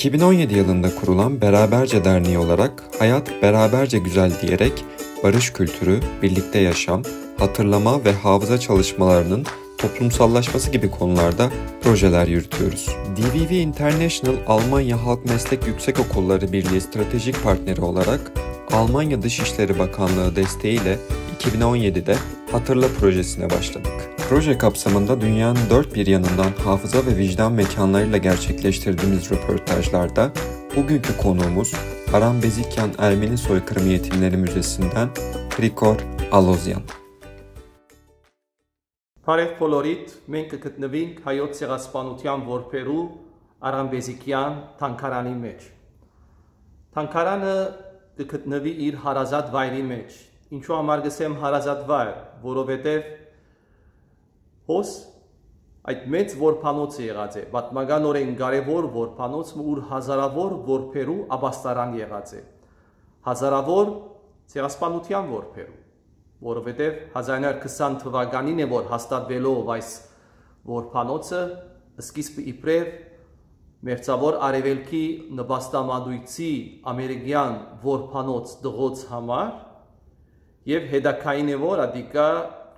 2017 yılında kurulan Beraberce Derneği olarak hayat beraberce güzel diyerek barış kültürü, birlikte yaşam, hatırlama ve hafıza çalışmalarının toplumsallaşması gibi konularda projeler yürütüyoruz. DVV International Almanya Halk Meslek Yüksek Okulları Birliği stratejik partneri olarak Almanya Dışişleri Bakanlığı desteğiyle 2017'de Hatırla projesine başladık. Proje kapsamında dünyanın dört bir yanından hafıza ve vicdan mekanlarıyla gerçekleştirdiğimiz röportajlarda bugünkü konuğumuz Aram Bezikyan Ermeni Soykırım Yetimleri Müzesi'nden Krikor Alozyan. Բարև բոլորիդ, մենք կգտնվենք հայոց ցեղասպանության որբերու Արամբեզիկյան թանկարանի մեջ։ Թանկարանը կգտնվի իր հարազատ վայրի մեջ։ Ինչու համար գսեմ հարազատ վայր, որովհետև հոս այդ մեծ որփանոցը եղած է, պատմականորեն կարևոր որփանոց, ուր հազարավոր որբերու աբաստարան եղած է։ Հազարավոր ցեղասպանության որբերու որովհետև 1920 թվականին է որ հաստատվելով այս որփանոցը սկիզբը իբրև մերձավոր արևելքի նպաստամադույցի ամերիկյան որփանոց դղոց համար եւ հետակային է որ ադիկա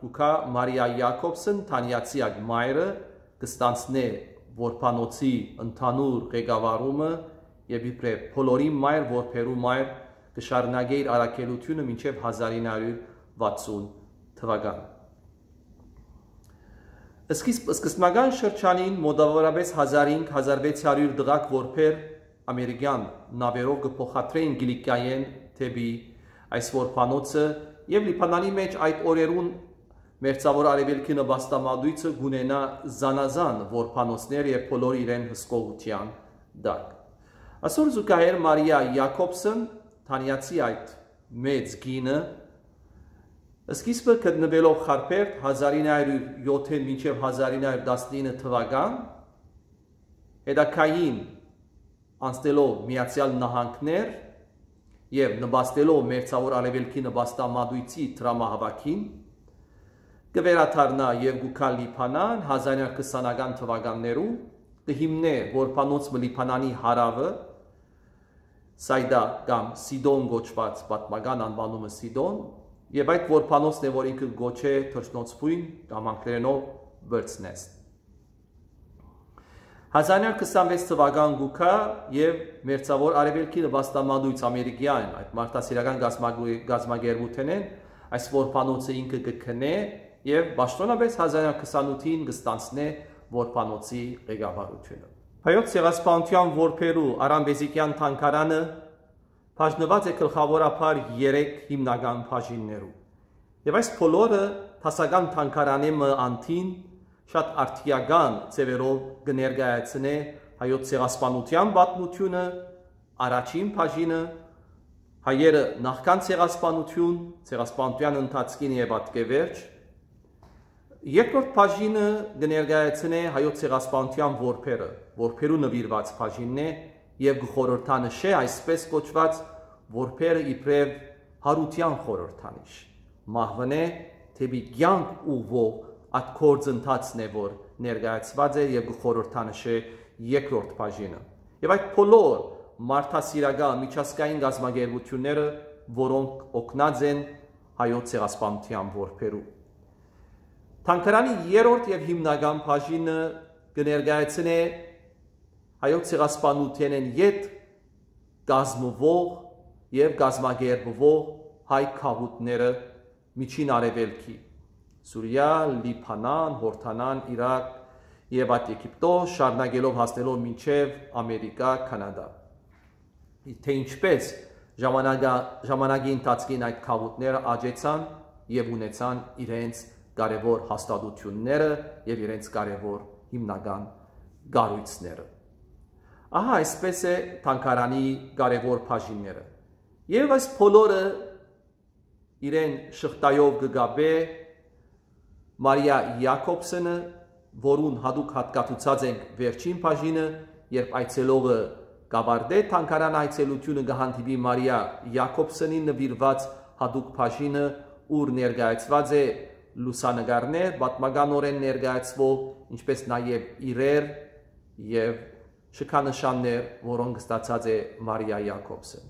ուկա մարիա Յակոբսեն Թանյացիակ մայրը կստանցնե որփանոցի ընդհանուր ղեկավարումը եւ իբրև բոլորի մայր որբերու մայր կշարունակե իր արակելությունը մինչև 1900 60 թվական։ Սկիզբ սկզբնական շրջանին մոտավորապես 1500-1600 դղակ որբեր ամերիկյան նավերով կփոխադրեին գլիկայեն թեպի այս որփանոցը եւ Լիբանանի մեջ այդ օրերուն մերձավոր արևելքի նպաստամադույցը գունենա զանազան որփանոցներ եւ բոլոր իրեն հսկողության դակ։ Այսօր զուգահեռ Մարիա Յակոբսն Թանյացի այդ մեծ գինը Սկիզբը գտնվելով Խարպերտ 1907-ին մինչև 1919 թվական հետակային անցնելով միացյալ նահանգներ եւ նպաստելով մերձավոր արևելքի նպաստամադույցի դրամահավաքին կվերաթարնա եւ գուքալ Լիբանան 1920-ական թվականներում կհիմնե որփանոց Լիբանանի հարավը Սայդա կամ Սիդոն գոչված պատմական անվանումը Սիդոն Եվ այդ որփանոցն է, որ ինքը գոչե թրջնոցփույն կամ անգլերենով birds 1926 թվական գուքա եւ մերձավոր արևելքի նվաստամանդույց ամերիկյան այդ մարտահրավերական գազագերբութեն են այս որփանոցը ինքը կքնե եւ պաշտոնապես 1928-ին կստանցնե որփանոցի ղեկավարությունը հայոց ցեղասպանության որբերու Արամբեզիկյան թանկարանը բաժնված է գլխավորապես 3 հիմնական բաժիններով։ Եվ այս բոլորը հասական թանկարանի մանտին շատ արտիական ծևերով կներկայացնե հայոց ցեղասպանության պատմությունը, առաջին բաժինը հայերը նախքան ցեղասպանություն, ցեղասպանության ընթացքին եւ ատկեվերջ Երկրորդ բաժինը կներկայացնե հայոց ցեղասպանության որբերը, որբերու նվիրված բաժինն է եւ խորհրդանշե այսպես կոչված որբերը իբրև հարության խորհրդանիշ մահվնե թեպի կյանք ուղվող այդ կորձընթացն է որ ներկայացված է եւ խորհրդանշե երկրորդ բաժինը եւ այդ բոլոր մարդասիրական միջազգային գազագերբությունները որոնք օգնած են հայոց ցեղասպանության որբերու Թանկարանի երրորդ եւ հիմնական բաժինը կներկայացնե հայոց ցեղասպանութենեն յետ գազմվող եւ գազմագերբվող հայ քաղուտները միջին արևելքի Սուրիա, Լիբանան, Հորթանան, Իրաք եւ այդ Եգիպտոս շարունակելով հասնելով մինչեւ Ամերիկա, Կանադա։ Թե ինչպես ժամանակա ժամանակի ընթացքին այդ քաղուտները աճեցան եւ ունեցան իրենց կարևոր հաստատությունները եւ իրենց կարևոր հիմնական գառույցները։ Ահա այսպես է Թանկարանի կարևոր բաժինները։ Եվ այս բոլորը իրեն շղթայով գգաբե Մարիա Յակոբսոնը, որուն հadoop հատկացած ենք վերջին բաժինը, երբ այցելողը գավարդե Թանկարան այցելությունը գահանտիվի Մարիա Յակոբսոնին նվիրված հadoop բաժինը, ուր ներկայացված է լուսանգարներ, պատմականորեն ներկայացվող, ինչպես նաև իրեր եւ շքանշաններ, որոնք ստացած է Մարիա Յակոբսը։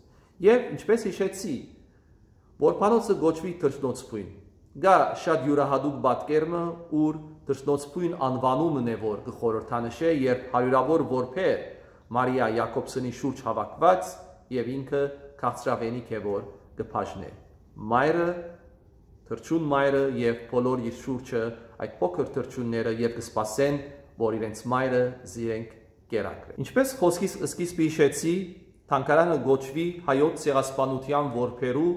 Եվ ինչպես հիշեցի, որ փանոցը գոչվի թրջնոցփույն։ Գա շատ յուրահատուկ պատկերմը, ուր թրջնոցփույն անվանումն է, որ գխորհրդանշե, երբ հարյուրավոր որբեր Մարիա Յակոբսոնի շուրջ հավաքված եւ ինքը քաղցրավենիք է, որ կփաժնե։ Մայրը թրջուն մայրը եւ բոլոր իր շուրջը այդ փոքր թրջունները եւ կսպասեն, որ իրենց մայրը զիրենք կերակրե։ Ինչպես խոսքիս սկիզբի հիշեցի, Թանկարանը գոչվի հայոց ցեղասպանության որբերու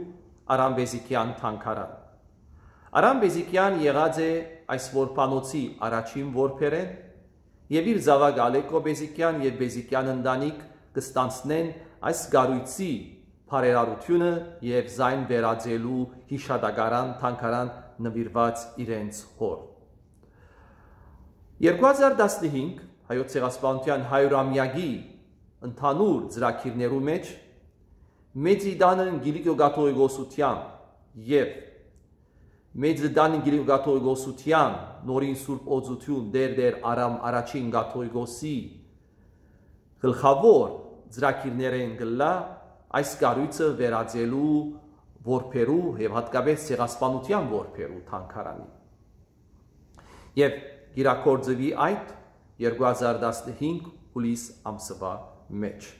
Արամբեզիկյան թանկարան։ Արամբեզիկյան եղած է այս որբանոցի առաջին որբերեն եւ իր զավակ Ալեկո Բեզիկյան եւ Բեզիկյան ընտանիք կստանցնեն այս գարույցի բարերարությունը եւ զայն վերածելու հիշադակարան թանկարան նվիրված իրենց հոր։ 2015 հայոց ցեղասպանության 100-ամյակի ընդհանուր ծրագիրներու մեջ Մեծիդանն գիլիգոգաթողիկոսության եւ Մեծիդանն գիլիգոգաթողիկոսության նորին սուրբ օծություն դեր դեր արամ առաջին գաթողիկոսի գլխավոր ծրագիրներեն գլա այս կառույցը վերածելու որբերու եւ հատկապես ցեղասպանության որբերու թանկարանի եւ գիրակորձվի այդ 2015 հուլիս ամսվա մեջ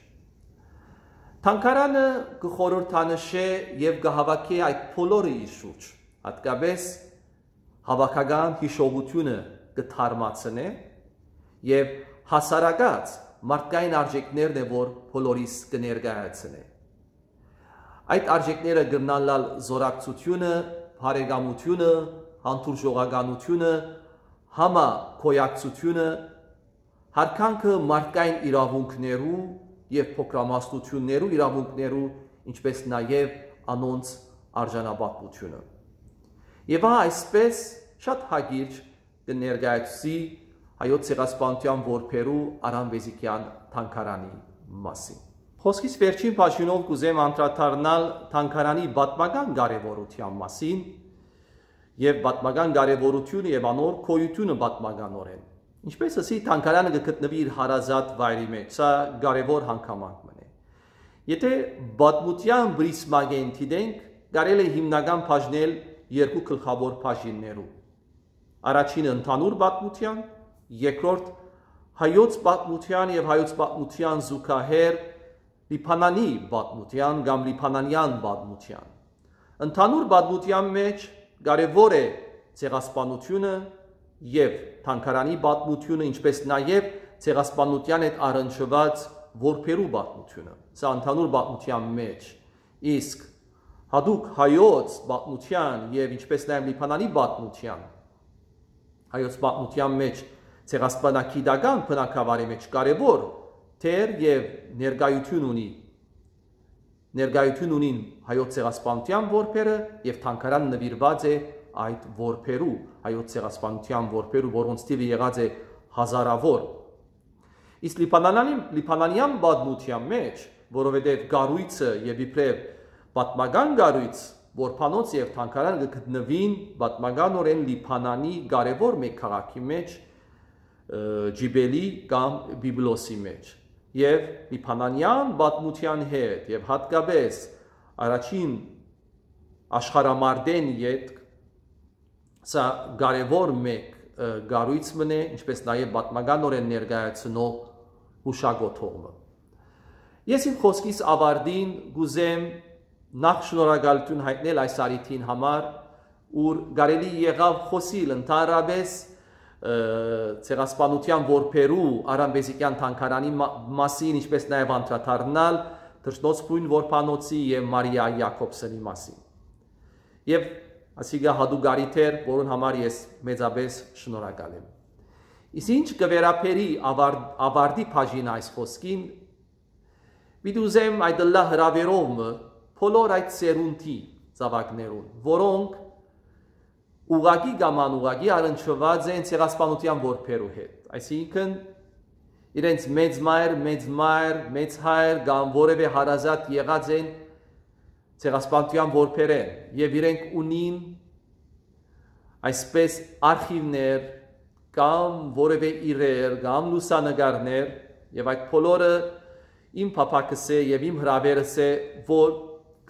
Թանկարանը կխորհրդանշե եւ կհավաքի այդ բոլորը իր շուրջ, հատկապես հավաքական հիշողությունը կթարմացնե եւ հասարակած մարդկային արժեքներն է որ բոլորիս կներկայացնե։ Այդ արժեքները գտնալալ զորակցությունը, բարեկամությունը, հանդուրժողականությունը, համա կոյակցությունը, հարկանքը մարդկային իրավունքներու եւ փոքրամասնություններու իրավունքներու, ինչպես նաեւ անոնց արժանապատվությունը։ Եվ այսպես շատ հագիր կներկայացի հայոց ցեղասպանության որբերու Արամ Վեզիկյան թանկարանի մասին։ Խոսքից վերջին բաժինով կուզեմ անդրադառնալ թանկարանի պատմական կարևորության մասին եւ պատմական կարևորությունը եւ անոր քոյությունը պատմականորեն Ինչպես ասի, Թանկարյանը կգտնվի իր հարազատ վայրի մեջ։ Սա կարևոր հանգամանքն է։ Եթե բադմության բրիսմագեն դիտենք, կարելի է հիմնական բաժնել երկու գլխավոր բաժիններու։ Առաջինը ընդհանուր բադմության, երկրորդ հայոց պատմության եւ հայոց պատմության զուգահեռ լիփանանի պատմության կամ լիփանանյան պատմության։ Ընդհանուր պատմության մեջ կարևոր է ցեղասպանությունը, եւ թանկարանի պատմությունը, ինչպես նաեւ ցեղասպանության հետ առնչված որբերու պատմությունը։ Սա ընդհանուր պատմության մեջ։ Իսկ հadoop հայոց պատմության եւ ինչպես նաեւ լիփանանի պատմության հայոց պատմության մեջ ցեղասպանակիդական բնակավարի մեջ կարևոր թեր եւ ներկայություն ունի ներկայություն ունին հայոց ցեղասպանության որբերը եւ թանկարան նվիրված է այդ որբերու, հայոց ցեղասպանության որբերու, որոնց թիվը եղած է հազարավոր։ Իսկ լիբանանյան լիբանանյան բադմության մեջ, որովհետև գարույցը եւ իբրև պատմական գարույց, որփանոց եւ թանկարան գտնվին պատմականորեն լիբանանի կարևոր մեկ քաղաքի մեջ, Ջիբելի կամ Բիբլոսի մեջ։ Եվ լիբանանյան պատմության հետ եւ հատկապես առաջին աշխարամարտեն յետ Սա կարևոր մեկ գարույց մնե, ինչպես նաև պատմականորեն ներկայացնող հուշագոթողը։ Ես իմ խոսքիս ավարտին գուզեմ նախ շնորհակալություն հայտնել այս արիթին համար, ուր կարելի եղավ խոսիլ ընդհանրապես ցեղասպանության որբերու Արամբեզիկյան թանկարանի մասին, ինչպես նաև անդրադառնալ Թրջնոցփույն որփանոցի եւ Մարիա Յակոբսոնի մասին։ Եվ ասիգա հադուգարիթեր, որոն համար ես մեծապես շնորհակալ եմ։ Իսկ ինչ կվերապերի ավարտի բաժին այս խոսքին, վիդուզեմ այդ լա հրավերով բոլոր այդ սերունդի զավակներուն, որոնք ուղագի կամ անուղագի առնչված են ցեղասպանության որբերու հետ։ Այսինքն իրենց մեծ մայր, մեծ մայր, մեծ հայր կամ որևէ հարազատ եղած են ցեղասպանության որբերեն եւ իրենք ունին այսպես արխիվներ կամ որևէ իրեր կամ լուսանկարներ Եվ այդ բոլորը իմ փափակս է եւ իմ հրավերս է, որ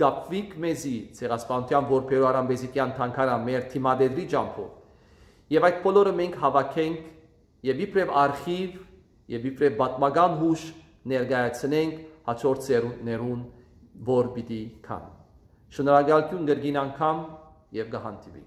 գապվիկ մեզի ցեղասպանության որբերու արամբեզիկյան թանկարան մեր թիմադեդրի ջամփով։ Եվ այդ բոլորը մենք հավաքենք եւ իբրև արխիվ եւ իբրև պատմական հուշ ներկայացնենք հաջորդ սերունդներուն, որ պիտի կան։ Շնորհակալություն գրգին անգամ եւ գահանտիվի